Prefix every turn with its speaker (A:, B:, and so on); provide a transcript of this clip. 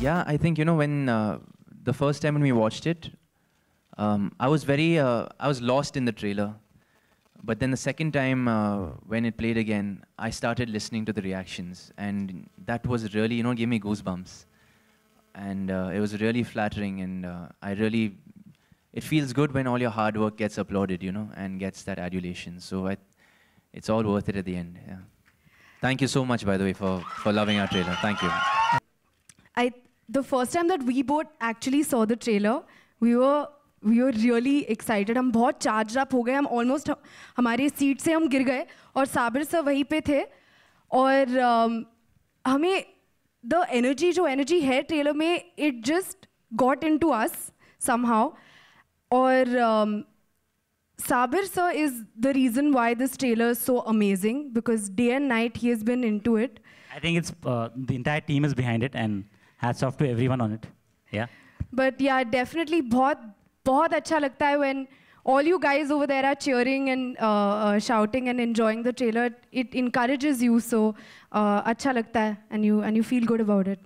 A: Yeah, I think you know when uh, the first time when we watched it, um, I was very uh, I was lost in the trailer. But then the second time uh, when it played again, I started listening to the reactions, and that was really you know gave me goosebumps, and uh, it was really flattering, and uh, I really it feels good when all your hard work gets applauded, you know, and gets that adulation. So I, it's all worth it at the end. Yeah. Thank you so much, by the way, for for loving our trailer. Thank you.
B: I the first time that we both actually saw the trailer, we were we were really excited. हम बहुत charged up हो गए. हम almost हमारी seat से हम गिर गए और साबिर सर वहीं पे थे और um, हमें the energy जो energy है ट्रेलर में it just got into us somehow और um, Sabir sir is the reason why this trailer is so amazing because day and night he has been into it.
C: I think it's uh, the entire team is behind it, and hats off to everyone on it. Yeah.
B: But yeah, definitely बहुत बहुत अच्छा लगता है when all you guys over there are cheering and uh, uh, shouting and enjoying the trailer. It encourages you, so uh, अच्छा लगता है and you and you feel good about it.